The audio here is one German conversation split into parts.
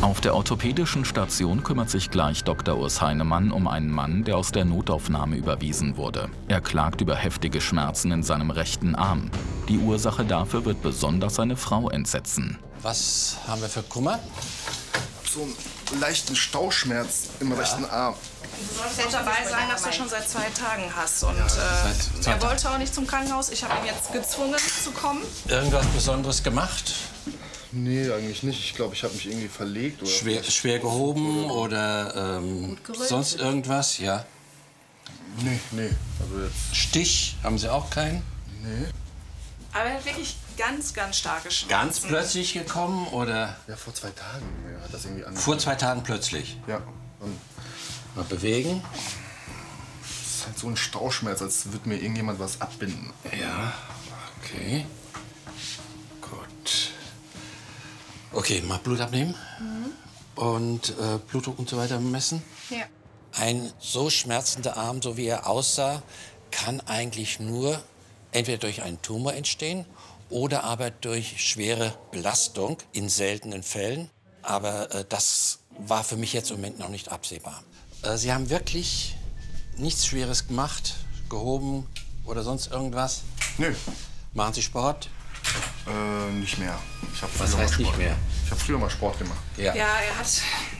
Auf der orthopädischen Station kümmert sich gleich Dr. Urs Heinemann um einen Mann, der aus der Notaufnahme überwiesen wurde. Er klagt über heftige Schmerzen in seinem rechten Arm. Die Ursache dafür wird besonders seine Frau entsetzen. Was haben wir für Kummer? So einen leichten Stauschmerz im rechten Arm. Du solltest auch dabei sein, dass du schon seit zwei Tagen hast. Und äh, er wollte auch nicht zum Krankenhaus. Ich habe ihn jetzt gezwungen zu kommen. Irgendwas Besonderes gemacht? Nee, eigentlich nicht. Ich glaube, ich habe mich irgendwie verlegt. Oder Schwer, schwer gehoben oder ähm, sonst irgendwas? Ja. Nee, nee. Also jetzt. Stich haben Sie auch keinen? Nee. Aber er hat wirklich ganz, ganz starke Schmerzen. Ganz plötzlich gekommen oder Ja, vor zwei Tagen ja, hat das irgendwie angefangen. vor zwei Tagen plötzlich? Ja. Und Mal bewegen. es ist halt so ein Stauschmerz, als würde mir irgendjemand was abbinden. Ja, okay. Okay, mal Blut abnehmen. Und äh, Blutdruck und so weiter messen. Ja. Ein so schmerzender Arm, so wie er aussah, kann eigentlich nur entweder durch einen Tumor entstehen oder aber durch schwere Belastung in seltenen Fällen. Aber äh, das war für mich jetzt im Moment noch nicht absehbar. Äh, Sie haben wirklich nichts Schweres gemacht, gehoben oder sonst irgendwas? Nö. Machen Sie Sport? Äh, nicht mehr. Ich hab Was früher heißt mal nicht Sport- mehr? Ich habe früher mal Sport gemacht. Ja. Ja, er, hat,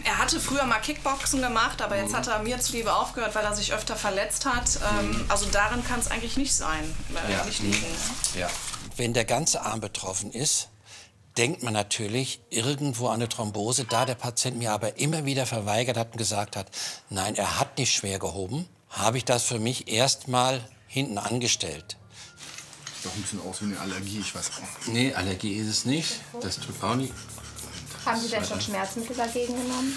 er hatte früher mal Kickboxen gemacht, aber jetzt hat er mir zuliebe aufgehört, weil er sich öfter verletzt hat. Ähm, also daran kann es eigentlich nicht sein, äh, Ja. nicht liegen. Ja. Wenn der ganze Arm betroffen ist, denkt man natürlich irgendwo an eine Thrombose. Da der Patient mir aber immer wieder verweigert hat und gesagt hat, nein, er hat nicht schwer gehoben, habe ich das für mich erstmal hinten angestellt. Sieht doch ein bisschen aus wie eine Allergie, ich weiß auch. Nee, Allergie ist es nicht. Das tut auch nicht. Haben Sie denn schon Schmerzmittel dagegen genommen?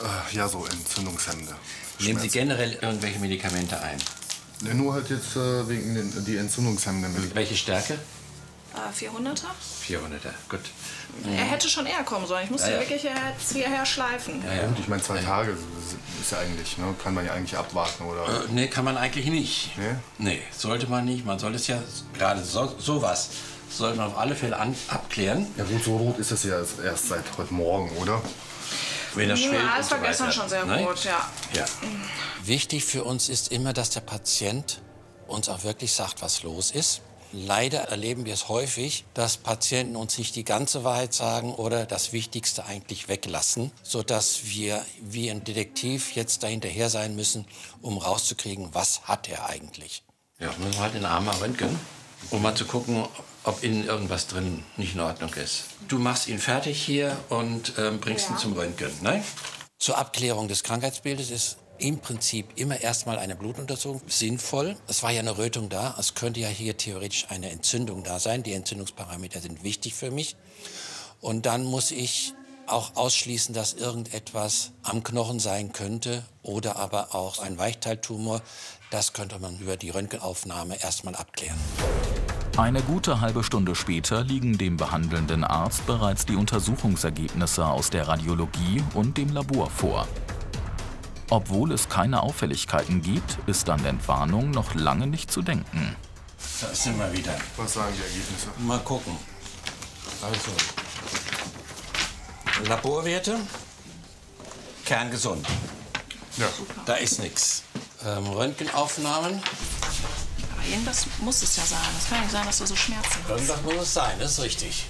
Äh, ja, so entzündungshemmende. Nehmen Sie generell irgendwelche Medikamente ein? Nee, nur halt jetzt äh, wegen den, die entzündungshemmenden Medikamente. Welche Stärke? Äh, 400er? 400er, gut. Er hätte schon eher kommen sollen. Ich musste Ja, ja. wirklich jetzt hierher schleifen. Ja, ja. Und ich meine, zwei Tage ist ja eigentlich, ne? kann man ja eigentlich abwarten, oder? Äh, nee, kann man eigentlich nicht. Nee? Nee, sollte man nicht. Man soll es ja, gerade so, sowas, sollte man auf alle Fälle an, abklären. Ja gut, so rot ist es ja erst seit heute Morgen, oder? Wenn das Ja, und es so war gestern schon sehr Ne? rot, ja. Ja. Wichtig für uns ist immer, dass der Patient uns auch wirklich sagt, was los ist. Leider erleben wir es häufig, dass Patienten uns nicht die ganze Wahrheit sagen oder das Wichtigste eigentlich weglassen, sodass wir wie ein Detektiv jetzt dahinterher sein müssen, um rauszukriegen, was hat er eigentlich. Ja, müssen wir halt den Arm mal röntgen, um mal zu gucken, ob innen irgendwas drin nicht in Ordnung ist. Du machst ihn fertig hier und ähm, bringst ihn zum Röntgen, ne? Zur Abklärung des Krankheitsbildes ist im Prinzip immer erstmal eine Blutuntersuchung sinnvoll. Es war ja eine Rötung da, es könnte ja hier theoretisch eine Entzündung da sein. Die Entzündungsparameter sind wichtig für mich. Und dann muss ich auch ausschließen, dass irgendetwas am Knochen sein könnte oder aber auch ein Weichteiltumor. Das könnte man über die Röntgenaufnahme erstmal abklären. Eine gute halbe Stunde später liegen dem behandelnden Arzt bereits die Untersuchungsergebnisse aus der Radiologie und dem Labor vor. Obwohl es keine Auffälligkeiten gibt, ist an Entwarnung noch lange nicht zu denken. Da sind wir wieder. Was sagen die Ergebnisse? Mal gucken. Also, Laborwerte, kerngesund. Ja. Da ist nichts. Ähm, Röntgenaufnahmen, Aber irgendwas muss es ja sein. Es kann nicht sein, dass du so Schmerzen hast. irgendwas muss es sein, das ist richtig.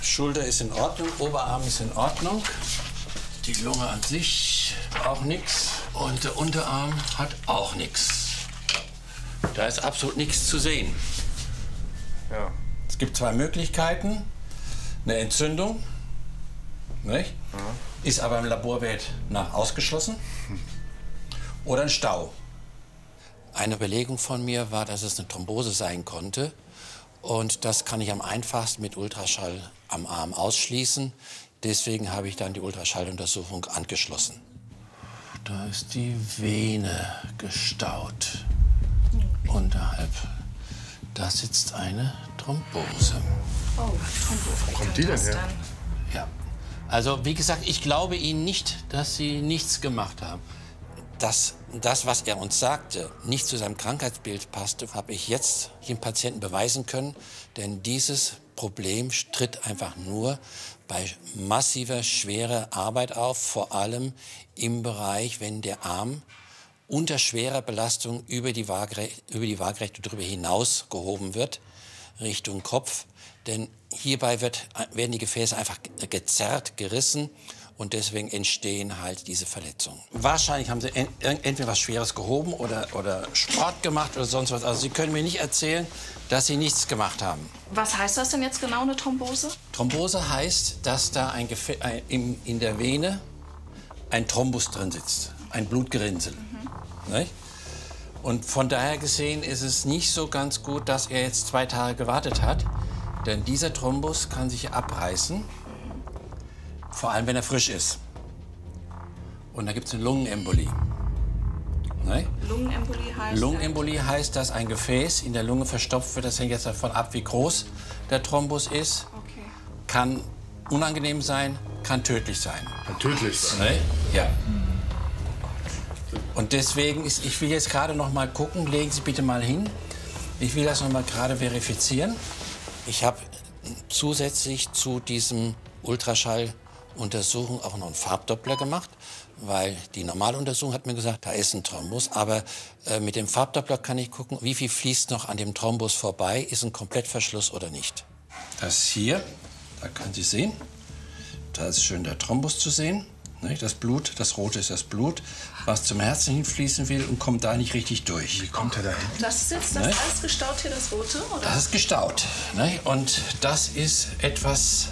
Schulter ist in Ordnung, Oberarm ist in Ordnung. Die Lunge an sich auch nichts. Und der Unterarm hat auch nichts. Da ist absolut nichts zu sehen. Ja. Es gibt zwei Möglichkeiten. Eine Entzündung, nicht? ist aber im Laborwert nach ausgeschlossen. Oder ein Stau. Eine Überlegung von mir war, dass es eine Thrombose sein konnte. Und das kann ich am einfachsten mit Ultraschall am Arm ausschließen. Deswegen habe ich dann die Ultraschalluntersuchung angeschlossen. Da ist die Vene gestaut. Unterhalb. Da sitzt eine Thrombose. Oh, Thrombose. kommt die denn her? Ja. Also, wie gesagt, ich glaube Ihnen nicht, dass Sie nichts gemacht haben. Dass das, was er uns sagte, nicht zu seinem Krankheitsbild passte, habe ich jetzt dem Patienten beweisen können. Denn dieses Problem tritt einfach nur bei massiver, schwerer Arbeit auf, vor allem im Bereich, wenn der Arm unter schwerer Belastung über die, Waagre über die Waagrechte darüber hinaus gehoben wird, Richtung Kopf. Denn hierbei wird, werden die Gefäße einfach gezerrt, gerissen und deswegen entstehen halt diese Verletzungen. Wahrscheinlich haben sie entweder was Schweres gehoben oder, oder Sport gemacht oder sonst was. Also Sie können mir nicht erzählen, dass Sie nichts gemacht haben. Was heißt das denn jetzt genau, eine Thrombose? Thrombose heißt, dass da ein Gefä ein, in, in der Vene ein Thrombus drin sitzt, ein Blutgerinnsel. Mhm. Und von daher gesehen ist es nicht so ganz gut, dass er jetzt zwei Tage gewartet hat. Denn dieser Thrombus kann sich abreißen vor allem, wenn er frisch ist. Und da gibt es eine Lungenembolie. Ne? Lungenembolie heißt? Lungenembolie heißt, dass ein Gefäß in der Lunge verstopft wird. Das hängt jetzt davon ab, wie groß der Thrombus ist. Okay. Kann unangenehm sein, kann tödlich sein. Kann tödlich sein? Ne? Ja. Und deswegen ist, ich will jetzt gerade noch mal gucken, legen Sie bitte mal hin. Ich will das noch mal gerade verifizieren. Ich habe zusätzlich zu diesem Ultraschall Untersuchung auch noch einen Farbdoppler gemacht, weil die Normaluntersuchung hat mir gesagt, da ist ein Thrombus. Aber äh, mit dem Farbdoppler kann ich gucken, wie viel fließt noch an dem Thrombus vorbei, ist ein Komplettverschluss oder nicht. Das hier, da können Sie sehen, da ist schön der Thrombus zu sehen. Ne, das Blut, das Rote ist das Blut, was zum Herzen hinfließen will und kommt da nicht richtig durch. Wie kommt er da hin? Das ist jetzt das ne? alles gestaut hier, das Rote? Oder? Das ist gestaut. Ne? Und das ist etwas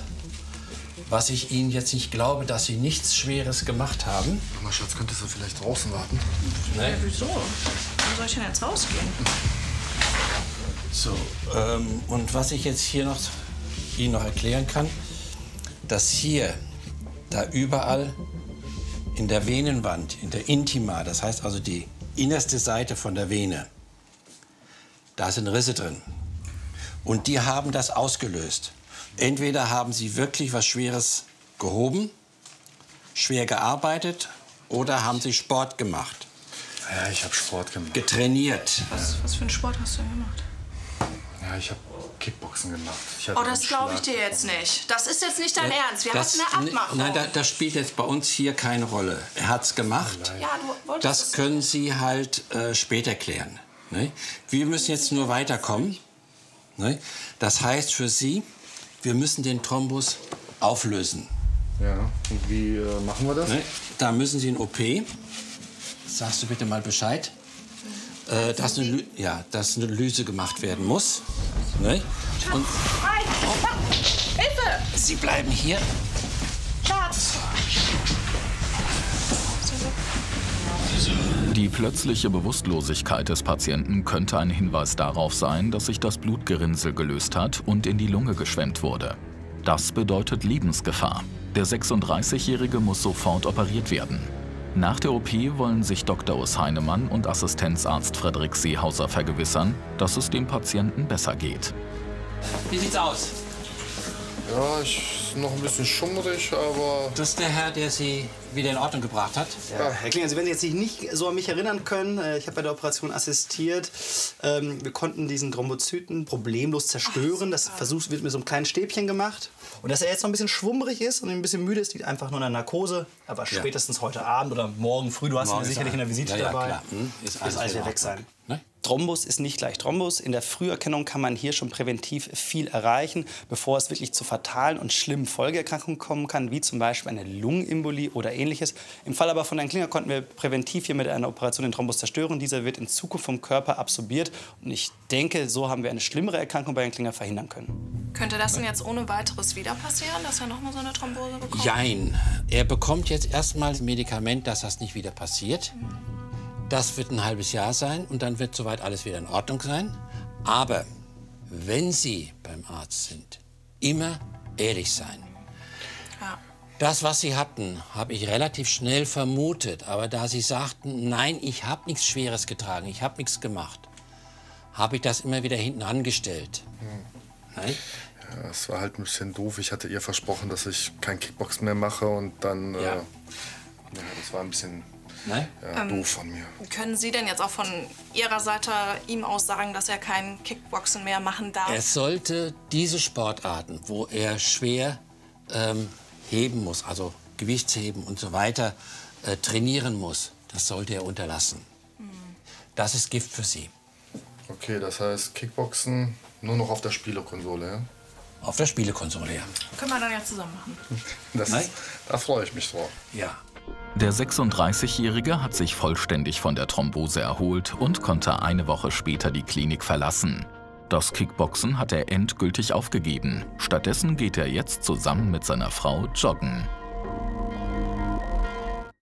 was ich Ihnen jetzt nicht glaube, dass Sie nichts Schweres gemacht haben. Mama, Schatz, könntest du vielleicht draußen warten? Nee. Ja, wieso? Wo soll ich denn jetzt rausgehen? So, ähm, und was ich jetzt hier noch Ihnen noch erklären kann, dass hier, da überall in der Venenwand, in der Intima, das heißt also die innerste Seite von der Vene, da sind Risse drin. Und die haben das ausgelöst. Entweder haben sie wirklich was Schweres gehoben, schwer gearbeitet oder haben sie Sport gemacht. Ja, ich habe Sport gemacht. Getrainiert. Was, was für einen Sport hast du gemacht? Ja, ich habe Kickboxen gemacht. oh, das glaube ich dir jetzt nicht. Das ist jetzt nicht dein ja, Ernst. Wir das, hatten eine Abmachung. Nein, das, das, spielt jetzt bei uns hier keine Rolle. Er hat es gemacht. Ja, du wolltest das können Sie halt äh, später klären. Ne? Wir müssen jetzt nur weiterkommen. Ne? Das heißt für Sie, wir müssen den Thrombus auflösen. Ja, und wie äh, machen wir das? Ne? Da müssen Sie in OP. Sagst du bitte mal Bescheid? Äh, dass, eine, ja, dass eine Lyse gemacht werden muss. Ne? Und, oh. Hilfe! Sie bleiben hier. Schatz! Die plötzliche Bewusstlosigkeit des Patienten könnte ein Hinweis darauf sein, dass sich das Blutgerinnsel gelöst hat und in die Lunge geschwemmt wurde. Das bedeutet Lebensgefahr. Der 36-Jährige muss sofort operiert werden. Nach der OP wollen sich Dr. Urs Heinemann und Assistenzarzt Frederik Seehauser vergewissern, dass es dem Patienten besser geht. Wie sieht's aus? Ja, ich noch ein bisschen schummrig, aber. Das ist der Herr, der Sie wieder in Ordnung gebracht hat. Ja, Herr Klinger, Sie werden sich jetzt nicht so an mich erinnern können. Äh, ich habe bei der Operation assistiert. Ähm, wir konnten diesen Thrombozyten problemlos zerstören. Das Versuch wird mit so einem kleinen Stäbchen gemacht. Und dass er jetzt noch ein bisschen schwummrig ist und ein bisschen müde ist, liegt einfach nur an der Narkose. Aber ja. spätestens heute Abend oder morgen früh, du hast ihn sicherlich in der Visite ja, dabei, hm, ist alles, alles wieder weg sein. Thrombus ist nicht gleich Thrombus. In der Früherkennung kann man hier schon präventiv viel erreichen, bevor es wirklich zu fatalen und schlimmen Folgeerkrankungen kommen kann, wie zum Beispiel eine Lungenembolie oder ähnliches. Im Fall aber von Herrn Klinger konnten wir präventiv hier mit einer Operation den Thrombus zerstören. Dieser wird in Zukunft vom Körper absorbiert. Und ich denke, so haben wir eine schlimmere Erkrankung bei Herrn Klinger verhindern können. Könnte das denn jetzt ohne weiteres wieder passieren, dass er noch mal so eine Thrombose bekommt? Jein. Er bekommt jetzt erstmal Medikament, dass das nicht wieder passiert. Mhm. Das wird ein halbes Jahr sein und dann wird soweit alles wieder in Ordnung sein. Aber wenn Sie beim Arzt sind, immer ehrlich sein. Ja. Das, was Sie hatten, habe ich relativ schnell vermutet. Aber da Sie sagten, nein, ich habe nichts Schweres getragen, ich habe nichts gemacht, habe ich das immer wieder hinten angestellt. Hm. Nein? Ja, es war halt ein bisschen doof. Ich hatte ihr versprochen, dass ich kein Kickbox mehr mache und dann. Ja. Äh, ja, das war ein bisschen Nein? Ja, ähm, doof von mir. Können Sie denn jetzt auch von Ihrer Seite ihm aus sagen, dass er kein Kickboxen mehr machen darf? Er sollte diese Sportarten, wo er schwer ähm, heben muss, also Gewichtsheben und so weiter, äh, trainieren muss, das sollte er unterlassen. Das ist Gift für sie. Okay, das heißt Kickboxen nur noch auf der Spielekonsole, ja? Auf der Spielekonsole, ja. Können wir dann ja zusammen machen. Das, Nein? Da freue ich mich drauf. Ja. Der 36-Jährige hat sich vollständig von der Thrombose erholt und konnte eine Woche später die Klinik verlassen. Das Kickboxen hat er endgültig aufgegeben. Stattdessen geht er jetzt zusammen mit seiner Frau joggen.